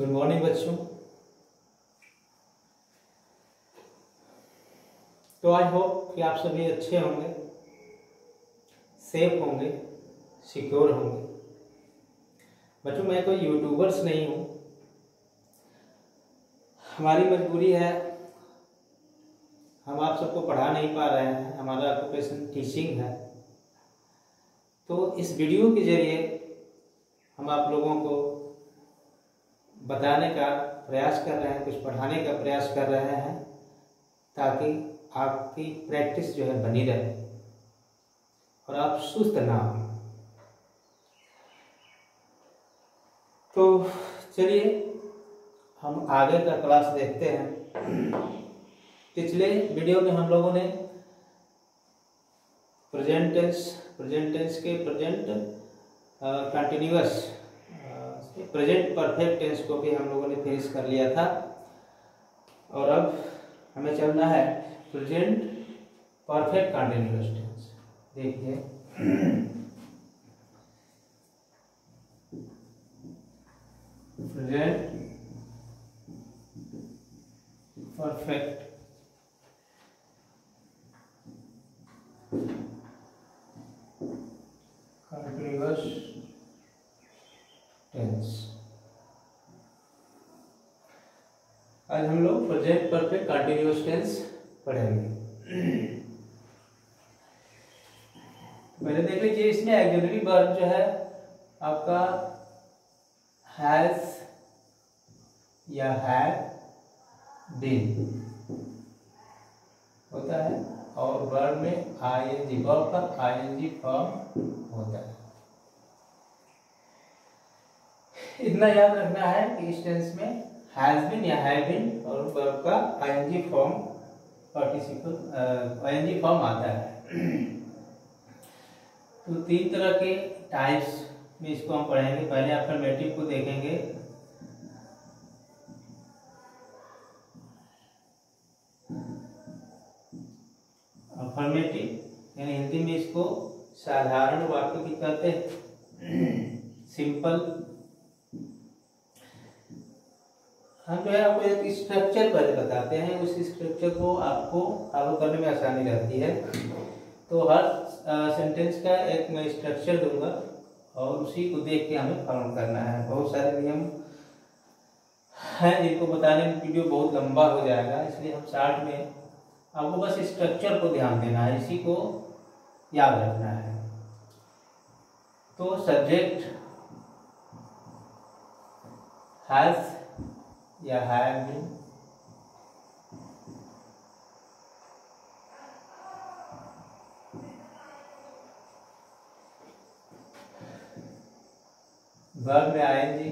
Good morning बच्चों। तो I hope कि आप सभी अच्छे होंगे सेफ़ होंगे सिक्योर होंगे। बच्चों, मैं कोई यूट्यूबर्स नहीं हूँ। हमारी मजबूरी है, हम आप सबको पढ़ा नहीं पा रहे हैं, हमारा ऑक्यूपेशन टीचिंग है। तो इस वीडियो के ज़रिए हम आप लोगों को बताने का प्रयास कर रहे हैं, कुछ पढ़ाने का प्रयास कर रहे हैं, ताकि आपकी प्रैक्टिस जो है बनी रहे और आप सुस्त ना हो। तो चलिए, हम आगे का क्लास देखते हैं। पिछले वीडियो में हम लोगों ने प्रेजेंट टेंस प्रेजेंट टेंस के present continuous present perfect tense को भी हम लोगों ने फिनिश कर लिया था। और अब हमें चलना है प्रेजेंट परफेक्ट कंटिन्यूअस टेंस। देखिए। Present perfect. continuous टेंस आज हम लोग प्रेजेंट परफेक्ट कंटिन्यूस टेंस पढ़ेंगे। पहले देख लीजिए, इसमें एक्सिलरी वर्ब जो है, आपका हैज़ या हैड बीन होता है, और वर्ब में आई एन जी वर्ब का आई एन जी फॉर्म होता है। इतना याद रखना है कि इस टेंस में हैज़ बीन या हैव बीन और वर्ब का ING form participle ING form आता है। तो तीन तरह के टाइप्स में इसको हम पढ़ेंगे। पहले अफर्मेटिव को देखेंगे। अफर्मेटिव यानी हिंदी में इसको साधारण वाक्य की कहते हैं। सिंपल हम जो है आपको एक स्ट्रक्चर पहले बताते हैं। उस स्ट्रक्चर को आपको फॉलो करने में आसानी रहती है। तो हर सेंटेंस का एक मैं स्ट्रक्चर दूँगा और उसी को देख के हमें फॉलो करना है। बहुत सारे नियम हैं जिनको बताने में वीडियो बहुत लंबा हो जाएगा, इसलिए हम शार्ट में आपको बस स्ट्रक्चर को ध्यान देना है। इसी को याद रखना है। तो सब्जेक्ट हैज़ या have been? वर्ब में आएँगे।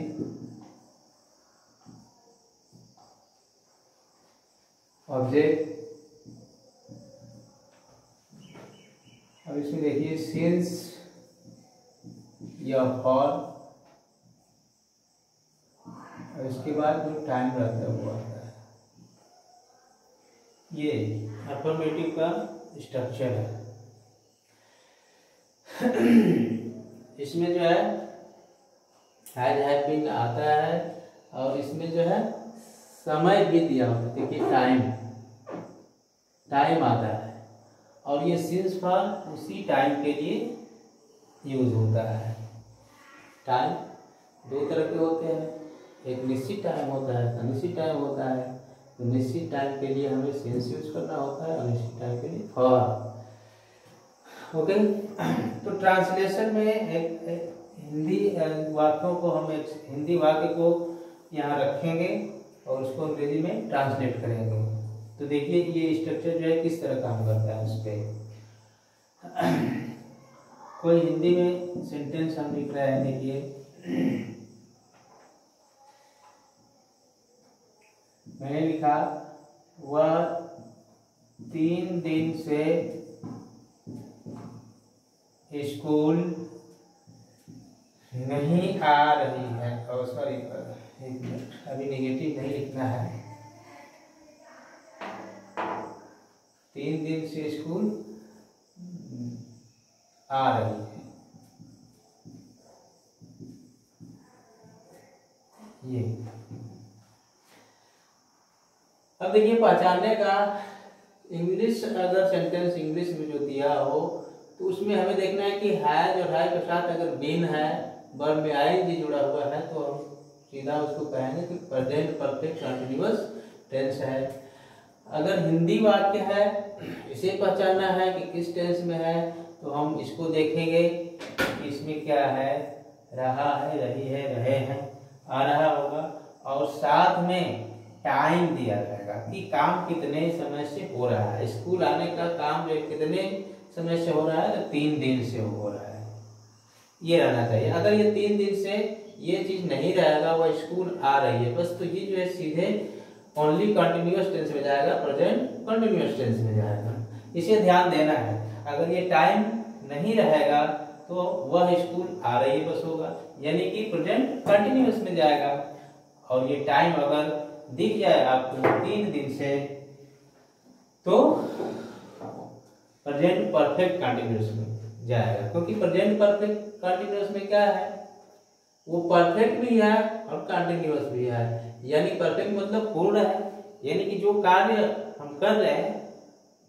ऑब्जेक्ट अब इसमें देखिए सिंस या फॉर और इसके बाद जो टाइम रहता है वो आता है। ये अफर्मेटिव का स्ट्रक्चर है। इसमें जो है हैज़ बीन आता है और इसमें जो है, समय भी दिया होता है। देखिए टाइम टाइम आता है और ये सिंस फॉर उसी टाइम के लिए यूज़ होता है। टाइम दो तरह के होते हैं। एक निश्चित टाइम होता है अनिश्चित टाइम होता है। तो निश्चित टाइम के लिए हमें सेंस यूज़ करना होता है अनिश्चित टाइम के लिए फॉर ओके तो ट्रांसलेशन में एक, एक हिंदी वाक्यों को हम एक हिंदी वाक्य को यहाँ रखेंगे और उसको अंग्रेज़ी में ट्रांसलेट करेंगे। तो देखिए ये स्ट्रक्चर जो है किस तरह काम करता है उस पर कोई हिंदी में सेंटेंस हम लिख रहे हैं देखिए। मैंने लिखा, वह तीन दिन से स्कूल नहीं आ रही है। और सॉरी अभी नेगेटिव नहीं लिखना है। तीन दिन से स्कूल आ रही है। ये। देखिए, पहचानने का इंग्लिश अगर सेंटेंस इंग्लिश में जो दिया हो तो उसमें हमें देखना है कि हैज़ और है, के साथ अगर बीन है वर्ब में आई जी जुड़ा हुआ है तो हम सीधा उसको कहेंगे कि प्रेजेंट परफेक्ट कंटिन्यूस टेंस है। अगर हिंदी वाक्य है, इसे पहचानना है कि किस टेंस में है तो हम इसको देखेंगे इसमें क्या है, रहा है, रही है, रहे हैं, आ रहा होगा, और साथ में टाइम दिया जाएगा कि काम कितने समय से हो रहा है। स्कूल आने का काम जो कितने समय से हो रहा है? तो तीन दिन से हो रहा है। ये रहना चाहिए। अगर ये तीन दिन से ये चीज़ नहीं रहेगा, वह स्कूल आ रही है, बस तो ये जो है सीधे ओनली कंटिन्यूस टेंस में जाएगा प्रेजेंट कंटिन्यूस टेंस में जाएगा। इसे ध्यान देना है। अगर ये टाइम नहीं रहेगा तो वह स्कूल आ रही बस होगा। यानी कि प्रेजेंट कंटिन्यूस में जाएगा। और ये टाइम अगर दिख जाए आपको तीन दिन से तो प्रेजेंट परफेक्ट कंटिन्यूस में जाएगा। क्योंकि प्रेजेंट परफेक्ट कंटिन्यूस में क्या है? वो परफेक्ट भी है और कंटिन्यूस भी है। यानी परफेक्ट मतलब पूर्ण है। यानी कि जो कार्य हम कर रहे हैं,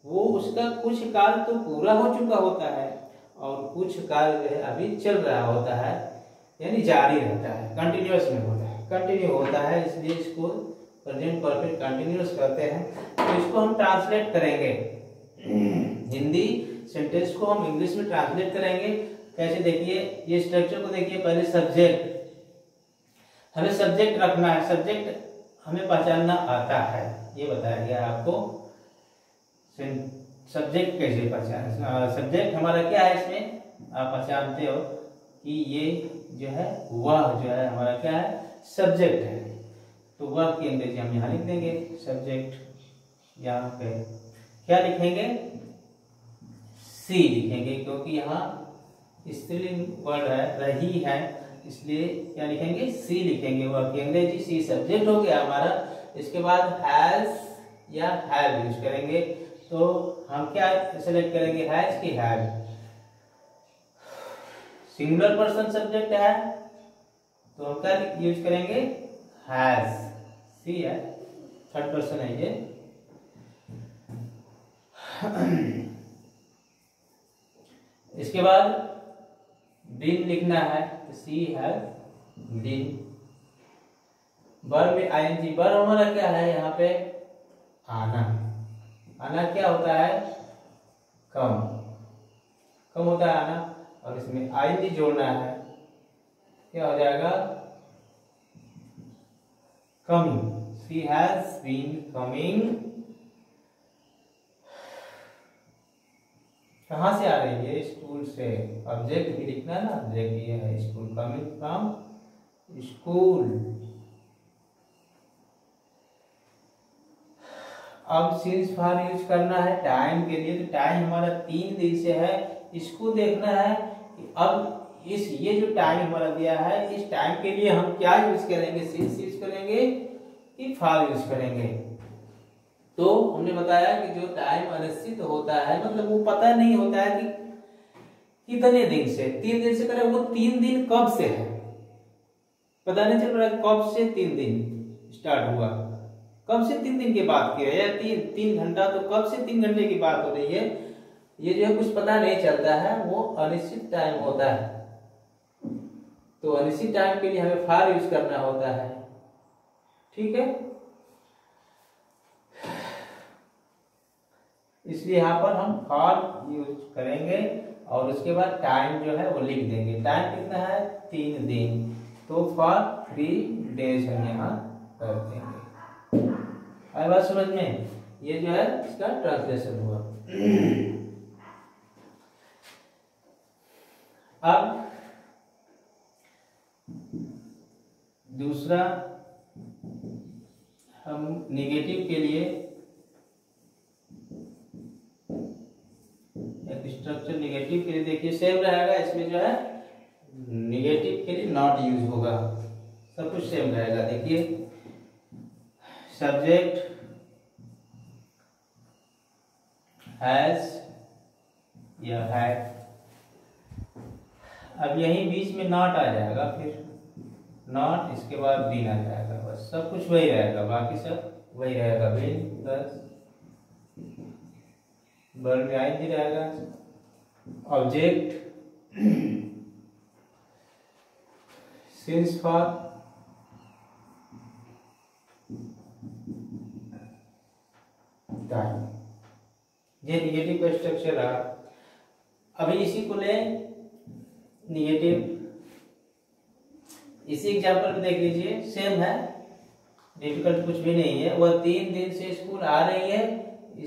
वो उसका कुछ कार्य तो पूरा हो चुका होता है और कुछ कार्य अभी चल रहा होता है। यानी जारी रहता है कंटिन्यूस में होता है। कंटिन्यू होता है, इसलिए इसको प्रेजेंट परफेक्ट कंटिन्यूस कहते हैं तो इसको हम ट्रांसलेट करेंगे। हिंदी सेंटेंस को हम इंग्लिश में ट्रांसलेट करेंगे। कैसे देखिए, ये स्ट्रक्चर को देखिए, पहले सब्जेक्ट हमें सब्जेक्ट रखना है। सब्जेक्ट हमें पहचानना आता है। ये बताया गया आपको। सब्जेक्ट कैसे पहचान सब्जेक्ट हमारा क्या है इसमें? आप पहचानते हो कि ये जो है, वह जो है, हमारा क्या है? सब्जेक्ट है। तो वह की अंग्रेज़ी हम यहाँ लिख देंगे सब्जेक्ट यहाँ पे क्या लिखेंगे? सी लिखेंगे, क्योंकि यहाँ स्त्रीलिंग वर्ड है, रही है, इसलिए क्या लिखेंगे? सी लिखेंगे वर्क की अंग्रेज़ी। सी सब्जेक्ट हो गया हमारा। इसके बाद हैज़ या हैव यूज़ करेंगे। तो हम क्या सेलेक्ट करेंगे? हैज़ की हैव सिंगुलर पर्सन सब्जेक्ट है तो हम क्या यूज़ करेंगे? हैज़ सी है? थर्ड पर्सन है ये। इसके बाद बिन लिखना है सी है बिन बर में आईएनजी बर हमारा क्या है यहाँ पे? आना। आना क्या होता है? कम। कम होता है आना, और इसमें आई जोड़ना है। क्या हो जाएगा? Coming she has been coming कहा से आ रही है? स्कूल से। ऑब्जेक्ट भी लिखना है ना? ऑब्जेक्ट ये है। स्कूल कमिंग फ्रॉम स्कूल अब सिंस फॉर यूज़ करना है टाइम के लिए। तो टाइम हमारा तीन दिन से है। इसको देखना है कि अब इस, ये जो टाइम हमारा दिया है, इस टाइम के लिए हम क्या यूज़ करेंगे? सिंस यूज़ करेंगे? कि फॉर यूज़ करेंगे। तो हमने बताया कि जो टाइम अनिश्चित होता है मतलब वो पता नहीं होता है कि कितने दिन से। तीन दिन से करें, वो तीन दिन कब से है? पता नहीं चल रहा कब से तीन दिन स्टार्ट हुआ। कब से तीन दिन की बात की है? तीन तीन घंटा तो कब से तीन घंटे की बात हो रही है? ये जो है कुछ पता नहीं चलता है, वो अनिश्चित टाइम होता है। तो अनिश्चित टाइम के लिए हमें फार यूज़ करना होता है। ठीक है? इसलिए यहाँ पर हम फार यूज़ करेंगे और उसके बाद टाइम जो है वो लिख देंगे। टाइम कितना है? तीन दिन। तो फॉर थ्री डेज़ हम यहाँ कर देंगे। आई बात समझ में? ये जो है इसका ट्रांसलेशन हुआ। अब दूसरा निगेटिव के लिए स्ट्रक्चर निगेटिव के लिए देखिए सेम रहेगा, इसमें जो है निगेटिव के लिए नॉट यूज़ होगा। सब कुछ सेम रहेगा, देखिए। सब्जेक्ट हैज़ या है अब यही बीच में नॉट आ जाएगा फिर। नॉट इसके बाद बीन आ जाएगा, बस। सब कुछ वही रहेगा, बाकी सब वही रहेगा बिन प्लस वर्ब में आई रहेगा। ऑब्जेक्ट सिंस फॉर टाइम ये निगेटिव का स्ट्रक्चर रहा। अभी इसी को ले निगेटिव इसी एग्ज़ाम्पल में देख लीजिए सेम है। डिफ़िकल्ट कुछ भी नहीं है। वह तीन दिन से स्कूल आ रही है।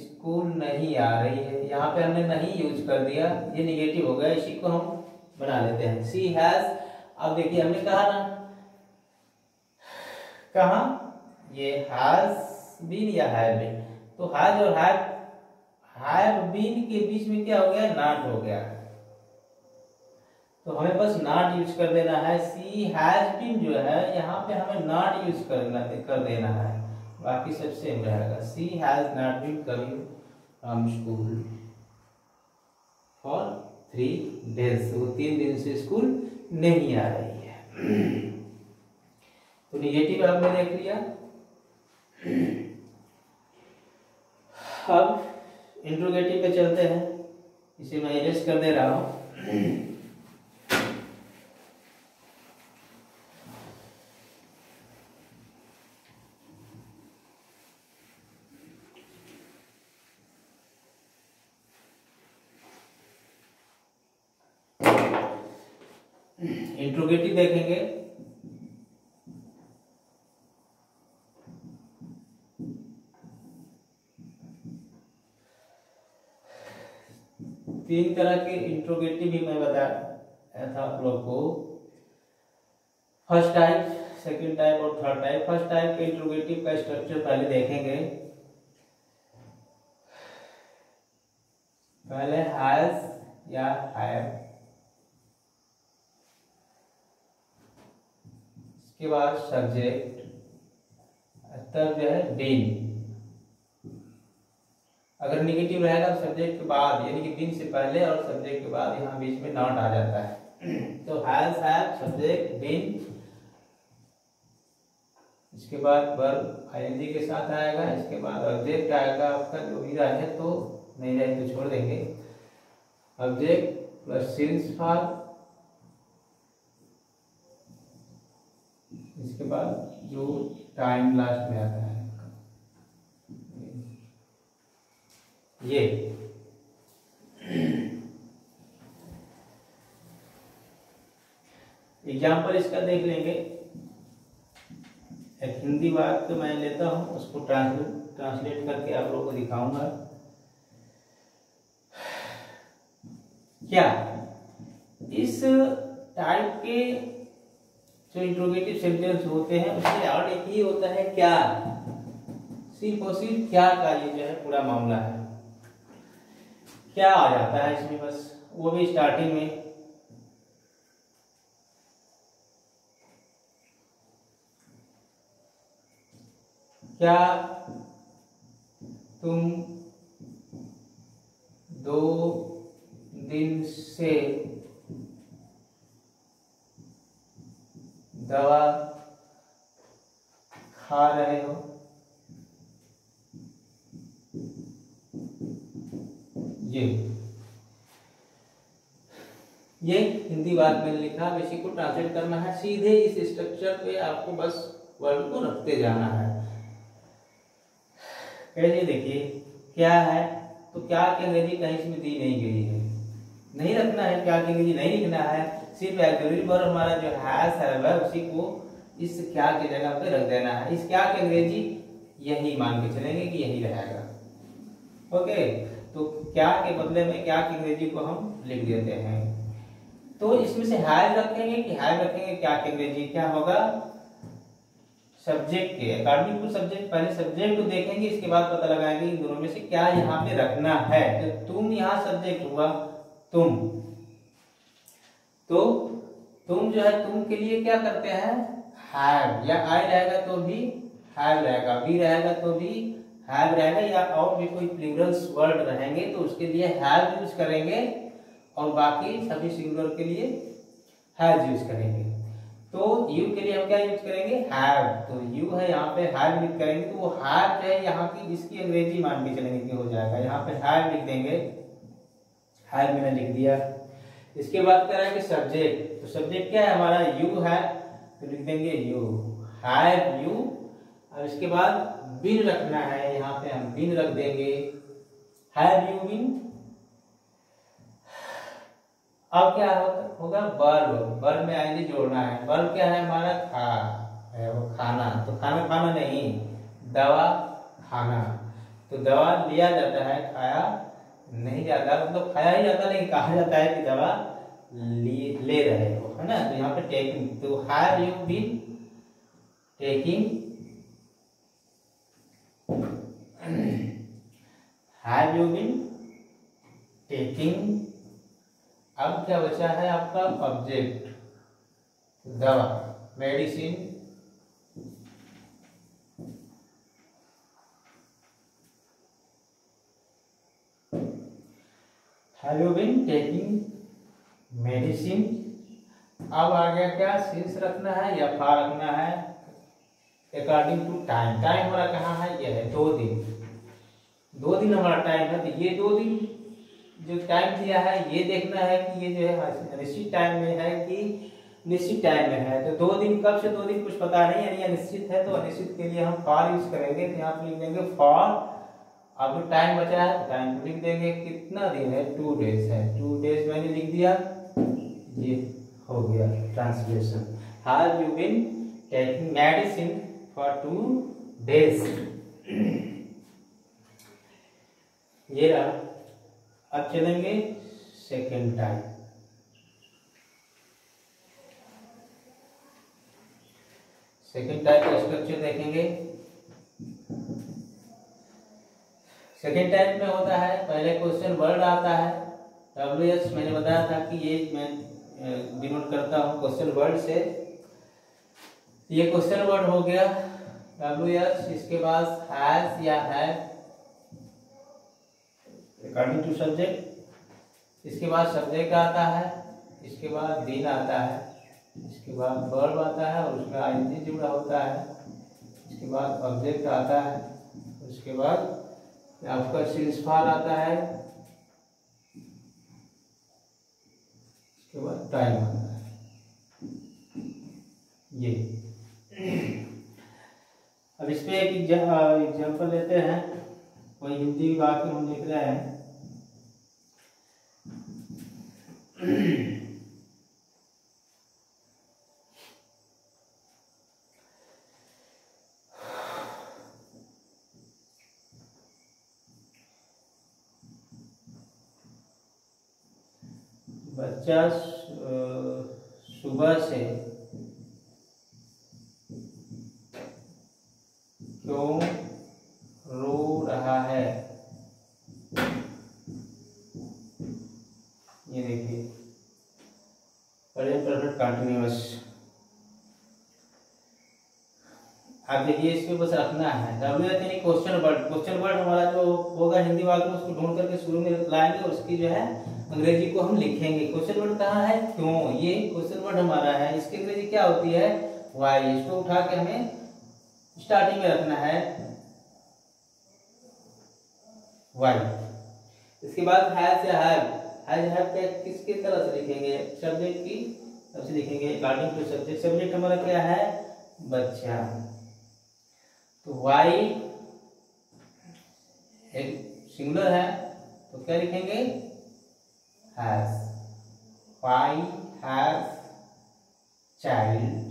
स्कूल नहीं आ रही है। यहाँ पे हमने नहीं यूज़ कर दिया। ये निगेटिव हो गया। इसी को हम बना लेते हैं। सी हैज़ अब देखिए हमने कहा ना। कहा, ये हैज़ बीन या हैव बीन तो हैज़ और हैव हैव बीन के बीच में क्या हो गया? नॉट हो गया। तो हमें बस नॉट यूज़ कर देना है। सी हैज़ बीन जो है, यहाँ पे हमें नॉट यूज़ करना कर देना है। बाकी सब सेम रहेगा। She has not been coming from school for three days वो तीन दिन से स्कूल नहीं आ रही है। तो निगेटिव आपने देख लिया। अब इंट्रोगेटिव पे चलते हैं। इसे मैं इरेज कर दे रहा हूँ इंट्रोगेटिव देखेंगे तीन तरह के इंट्रोगेटिव भी मैं बताया था आप लोग को फ़र्स्ट टाइप सेकंड टाइप और थर्ड टाइप फ़र्स्ट टाइप के इंट्रोगेटिव का स्ट्रक्चर पहले देखेंगे। पहले हैज़ या हैव इसके बाद सब्जेक्ट तब जो है बीन अगर निगेटिव रहेगा तो सब्जेक्ट के बाद, यानी कि बिन से पहले और सब्जेक्ट के बाद यहाँ बीच में नॉट आ जाता है। तो हैज़ हैव सब्जेक्ट बिन इसके बाद वर्ब आईएनजी के साथ आएगा, इसके बाद ऑब्जेक्ट आएगा, आपका जो भी रहे तो नहीं रहे तो छोड़ देंगे। ऑब्जेक्ट प्लस सिंस फॉर इसके बाद जो टाइम लास्ट में आता है। ये। एग्ज़ाम्पल इसका देख लेंगे। एक हिंदी बात तो मैं लेता हूँ, उसको ट्रांसलेट ट्रांसलेट करके आप लोगों को दिखाऊँगा। क्या? इस टाइप के जो इंट्रोगेटिव सेंटेंस होते हैं, उसमें और एक ही होता है, क्या? सिर्फ़ और सिर्फ़ क्या का ये जो है पूरा मामला है। क्या आ जाता है इसमें बस? वो भी स्टार्टिंग में। क्या तुम दो दिन से दवा खा रहे हो? ये। ये हिंदी बात मैंने लिखा इसी को ट्रांसलेट करना है। सीधे इस स्ट्रक्चर पे आपको बस वर्ड को रखते जाना है। कैसे देखिए, क्या है? तो क्या की अंग्रेज़ी कहीं इसमें दी नहीं गई है। नहीं रखना है, क्या की अंग्रेज़ी नहीं लिखना है। सिर्फ़ एक्टिविटी पर हमारा जो हैज़ है, उसी को इस क्या की जगह पे रख देना है। इस क्या की अंग्रेज़ी यही मान के चलेंगे कि यही रहेगा। ओके? तो क्या के बदले में क्या की अंग्रेज़ी को हम लिख देते हैं। तो इसमें से हैज़ रखेंगे कि हैव रखेंगे, क्या की अंग्रेज़ी क्या होगा? सब्जेक्ट के अकॉर्डिंग टू सब्जेक्ट पहले सब्जेक्ट को देखेंगे, इसके बाद पता लगाएँगे इन दोनों में से क्या यहाँ पे रखना है। तो तुम यहाँ सब्जेक्ट हुआ, तुम। तो तुम जो है, तुम के लिए क्या करते हैं? हैव या आई रहेगा तो भी हैव रहेगा बी रहेगा तो भी हैव रहेगा या और भी कोई प्लूरल्स वर्ड रहेंगे तो उसके लिए हैव यूज़ करेंगे और बाकी सभी सिंगुलर के लिए हैज़ यूज़ करेंगे। तो यू के लिए हम क्या यूज़ करेंगे? हैव तो यू है, यहाँ पे हैव यूज़ करेंगे तो वो हैव जो है, यहाँ की इसकी अंग्रेज़ी मान के चलेंगे कि हो जाएगा। यहाँ पे हैव लिख देंगे। हैव मैंने लिख दिया। इसके बाद कह रहा है कि सब्जेक्ट तो सब्जेक्ट क्या है? हमारा यू है तो लिख देंगे यू हैव यू और इसके बाद बिन रखना है यहाँ पे हम बिन रख देंगे। हैव यू बिन अब क्या होगा? वर्ब वर्ब में आएँगे जोड़ना है। वर्ब क्या है? हमारा खा है वो खाना। तो खाना खाना नहीं दवा खाना। तो दवा लिया जाता है खाया नहीं जाता। मतलब तो खाया ही जाता नहीं कहा जाता है कि दवा ले, ले रहे हो है ना? तो यहाँ पे टेकिंग तो have you been taking have you been taking अब क्या बचा है आपका ऑब्जेक्ट दवा medicine have you been taking medicine अब आ गया क्या? सिंस रखना है या फा रखना है? अकॉर्डिंग टू टाइम टाइम हमारा कहाँ है? यह है दो दिन। दो दिन हमारा टाइम है तो ये दो दिन जो टाइम दिया है, ये देखना है कि ये जो है, निश्चित टाइम में है कि निश्चित टाइम में है। तो दो दिन, कब से दो दिन कुछ पता नहीं यानी अनिश्चित है तो अनिश्चित के लिए हम फॉर यूज़ करेंगे तो यहाँ पे लिख देंगे फॉर अब टाइम बचा है टाइम तो लिख देंगे, कितना दिन है? टू डेज़ है। टू डेज़ मैंने लिख दिया। ये हो गया translation have you been taking medicine for two days ये रहा। अब चलेंगे सेकेंड टाइप सेकेंड टाइप का स्ट्रक्चर देखेंगे। सेकेंड टाइप में होता है, पहले क्वेश्चन वर्ड आता है। डब्ल्यू एस मैंने बताया था कि ये मैं डिनोट करता हूँ क्वेश्चन वर्ड से। ये क्वेश्चन वर्ड हो गया। डब्ल्यू एस इसके बाद हैज़ या है अकॉर्डिंग टू सब्जेक्ट इसके बाद सब्जेक्ट आता है, इसके बाद दिन आता है, इसके बाद वर्ब आता है और उसमें आई जुड़ा होता है। इसके बाद ऑब्जेक्ट आता है, उसके बाद आपका सिंसफार आता है। इसके बाद टाइम आता है। ये। अब इस पे एक एग्ज़ाम्पल लेते हैं। कोई हिंदी वाक्य हम लिख रहे हैं। बच्चा सुबह से क्यों रो रहा है ये देखिए प्रेजेंट परफेक्ट कंटिन्यूअस देखिए इसमें बस रखना है। डब्ल्यू एच यानी क्वेश्चन वर्ड क्वेश्चन वर्ड हमारा जो होगा हिंदी वाक्य उसको ढूंढ करके शुरू में लाएँगे और उसकी जो है अंग्रेज़ी को हम लिखेंगे। क्वेश्चन वर्ड कहाँ है? क्यों? ये क्वेश्चन वर्ड हमारा है। इसकी अंग्रेज़ी क्या होती है? वाई इसको उठा के हमें स्टार्टिंग में रखना है। वाई इसके बाद हैज़ या हैव हैज़ हैव क्या किसके तरह से लिखेंगे? सब्जेक्ट की? तरफ़ से लिखेंगे अकॉर्डिंग टू सब्जेक्ट सब्जेक्ट हमारा क्या है? बच्चा। तो वाई एक सिंगुलर है तो क्या लिखेंगे? हैज़ वाई हैज़ चाइल्ड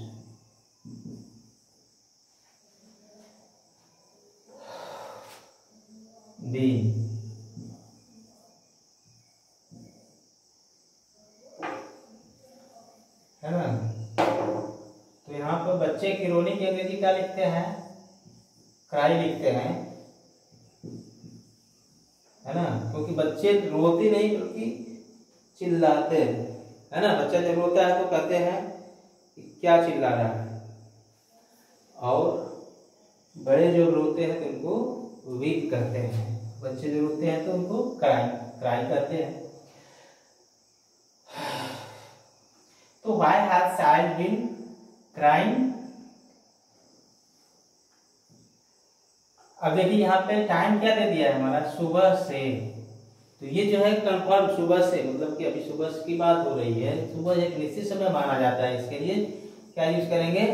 है ना? तो यहाँ पर बच्चे की रोने की अंग्रेज़ी क्या लिखते हैं? क्राई लिखते हैं, है ना? क्योंकि बच्चे रोते नहीं बल्कि चिल्लाते हैं, है ना? बच्चा जब रोता है तो कहते हैं कि क्या चिल्ला रहा है? और बड़े जो रोते हैं तो उनको वीक कहते हैं। बच्चे जो रोते हैं तो उनको क्राई क्राई कहते हैं। तो why have child been crying अब देखिए यहाँ पे टाइम क्या दे दिया है हमारा? सुबह से। तो ये जो है कंफर्म सुबह से मतलब कि अभी सुबह की बात हो रही है। सुबह एक निश्चित समय माना जाता है इसके लिए। क्या यूज़ करेंगे?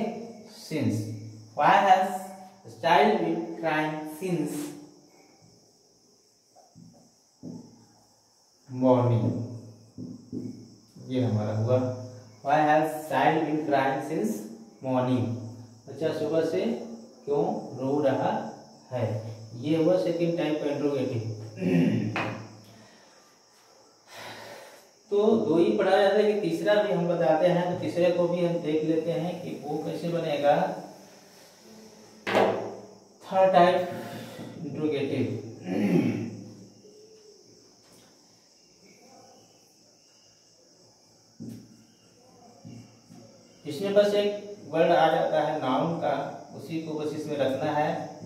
Since why been crying since morning ये हमारा हुआ। Why has child been crying since morning बच्चा सुबह से क्यों रो रहा है। ये हुआ सेकेंड टाइप का इंट्रोगेटिव तो दो ही पढ़ा जाता है कि तीसरा भी हम बताते हैं तो तीसरे को भी हम देख लेते हैं कि वो कैसे बनेगा। थर्ड टाइप इंट्रोगेटिव इसमें बस एक वर्ड आ जाता है नाउन का। उसी को बस इसमें रखना है।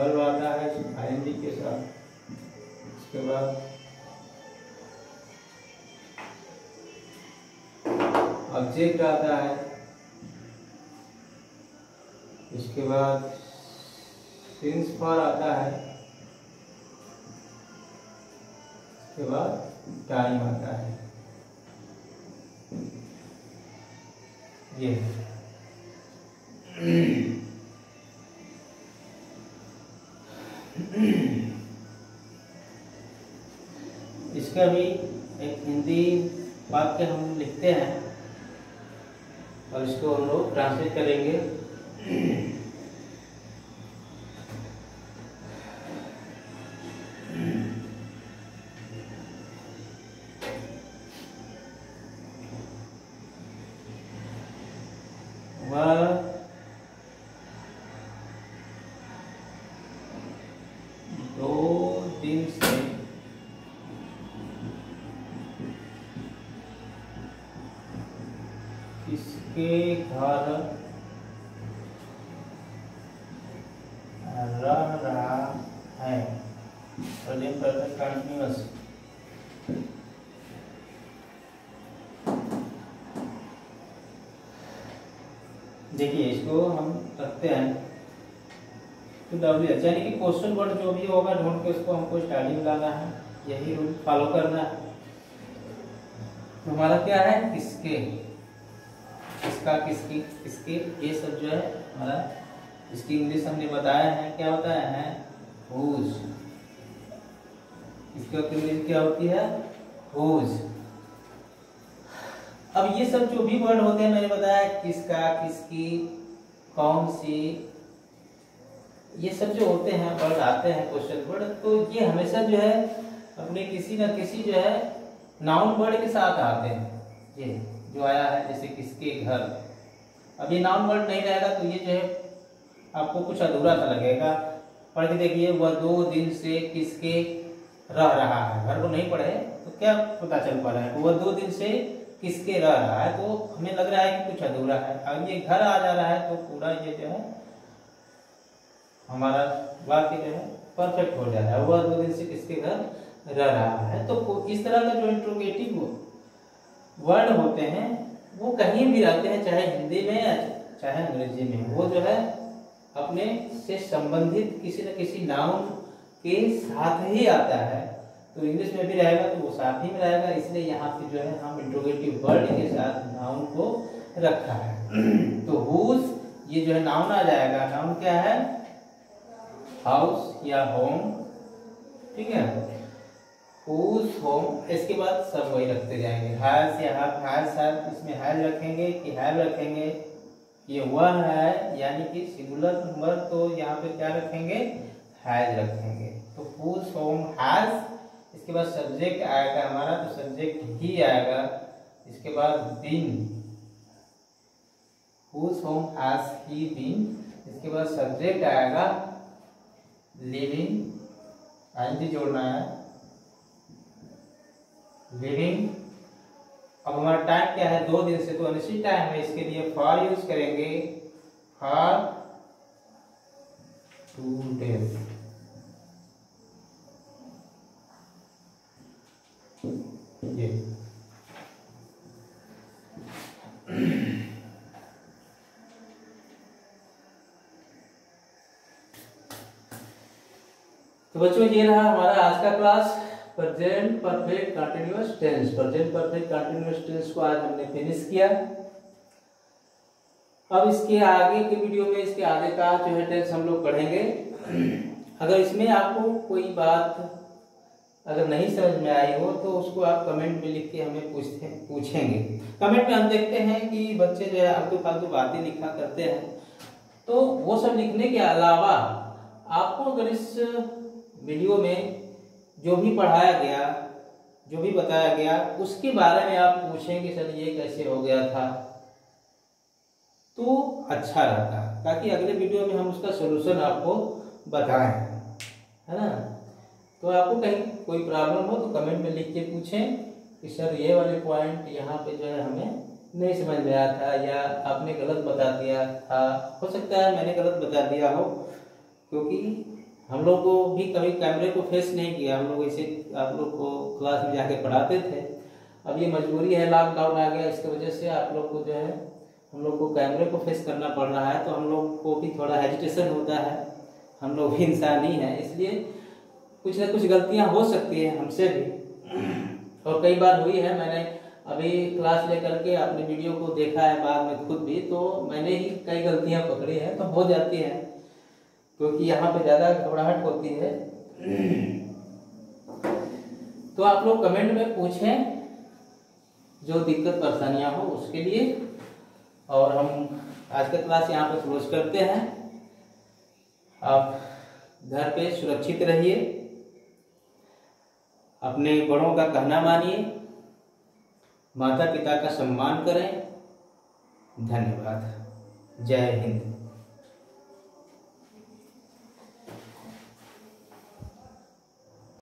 बाद आता है आईएनजी के साथ। उसके बाद ऑब्जेक्ट आता है। इसके बाद सिंस फॉर आता है। इसके बाद टाइम आता है। ये इसका भी एक हिंदी वाक्य हम लिखते हैं और इसको हम लोग ट्रांसलेट करेंगे। वह किसके घर। रह रहा है। कंटिन्यूअस देखिए, इसको हम रखते हैं। तो डब्ल्यू एच यानी कि क्वेश्चन वर्ड जो भी होगा, ढूंढ के उसको हमको स्टार्टिंग में लाना है। यही रूल फॉलो करना है। तो हमारा क्या है? किसके किसका किसकी, किसके? ये सब जो है, हमारा, इसकी इंग्लिश हमने बताया है, क्या बताया है? हुज इसकी इंग्लिश क्या होती है? हुज अब ये सब जो भी वर्ड होते हैं, मैंने बताया, किसका, किसकी, कौन सी, ये सब जो होते हैं वर्ड आते हैं क्वेश्चन वर्ड तो ये हमेशा जो है, अपने किसी ना किसी जो है नाउन वर्ड के साथ आते हैं। ये। जो आया है, जैसे किसके घर। अब ये नाउन वर्ड नहीं रहेगा तो ये जो है, आपको कुछ अधूरा सा लगेगा। पढ़ के देखिए, वह दो दिन से किसके रह रहा है। घर को नहीं पढ़े तो क्या पता चल पा रहा है? वह दो दिन से किसके रह रहा है? तो हमें लग रहा है कि कुछ अधूरा है। अगर ये घर आ जा रहा है तो पूरा ये जो है, हमारा वाक्य जो है परफेक्ट हो जा रहा है। वह दो दिन से किसके घर रह रहा है। तो इस तरह का जो इंट्रोगेटिव वर्ड होते हैं, वो कहीं भी रहते हैं, चाहे हिंदी में या चाहे अंग्रेज़ी में। वो जो है, अपने से संबंधित किसी न किसी नाउन के साथ ही आता है। तो इंग्लिश में भी रहेगा तो वो साथ ही में रहेगा। इसलिए यहाँ पे जो है, हम इंट्रोगेटिव वर्ड के साथ नाउन को रखा है। तो हुज ये जो है नाउन आ जाएगा। नाउन क्या है? हाउस या होम ठीक है? हुज होम इसके बाद सब वही रखते जाएँगे। हैज़ या हैज़ हैज़ इसमें हैज़ रखेंगे कि हैव रखेंगे। ये वह है, यानी कि सिंगुलर नंबर तो यहाँ पे क्या रखेंगे? हैज़ रखेंगे। तो हुज होम हैज़ इसके बाद सब्जेक्ट आएगा हमारा तो सब्जेक्ट ही आएगा। इसके बाद been whose home has he been इसके बाद सब्जेक्ट आएगा लिविंग आईएनजी जोड़ना है। लिविंग अब हमारा टाइम क्या है? दो दिन से तो अनिश्चित टाइम है, इसके लिए फॉर यूज़ करेंगे फॉर टू डेज़ ये। तो बच्चों, ये रहा हमारा आज का class present perfect continuous tense present perfect continuous tense को आज हमने फिनिश किया। अब इसके आगे के वीडियो में इसके आगे का जो है टेंस हम लोग पढ़ेंगे। अगर इसमें आपको कोई बात अगर नहीं समझ में आई हो तो उसको आप कमेंट में लिख के हमें पूछते पूछेंगे। कमेंट में हम देखते हैं कि बच्चे जो है आलतू फालतू बातें लिखा करते हैं। तो वो सब लिखने के अलावा आपको अगर इस वीडियो में जो भी पढ़ाया गया, जो भी बताया गया, उसके बारे में आप पूछेंगे, सर, ये कैसे हो गया था? तो अच्छा रहता ताकि अगले वीडियो में हम उसका सोल्यूशन आपको बताएँ। है ना? तो आपको कहीं कोई प्रॉब्लम हो तो कमेंट में लिख के पूछें कि, सर, ये वाले पॉइंट यहाँ पे जो है हमें नहीं समझ में आया था या आपने गलत बता दिया था। हो सकता है मैंने गलत बता दिया हो, क्योंकि हम लोग को भी कभी कैमरे को फेस नहीं किया। हम लोग ऐसे आप लोग को क्लास में जाके पढ़ाते थे। अब ये मजबूरी है लॉकडाउन आ गया, इसकी वजह से आप लोग को जो है, हम लोग को कैमरे को फेस करना पड़ रहा है। तो हम लोग को भी थोड़ा हेजिटेशन होता है। हम लोग भी इंसान ही हैं, इसलिए कुछ ना कुछ गलतियाँ हो सकती है हमसे भी। और कई बार हुई है, मैंने अभी क्लास लेकर के अपने वीडियो को देखा है बाद में खुद भी तो मैंने ही कई गलतियाँ पकड़ी हैं तो हो जाती है। क्योंकि यहाँ पे ज़्यादा घबराहट होती है। तो आप लोग कमेंट में पूछें जो दिक्कत परेशानियाँ हो उसके लिए। और हम आज का क्लास यहाँ पे क्लोज करते हैं। आप घर पे सुरक्षित रहिए। अपने बड़ों का कहना मानिए। माता पिता का सम्मान करें। धन्यवाद। जय हिंद।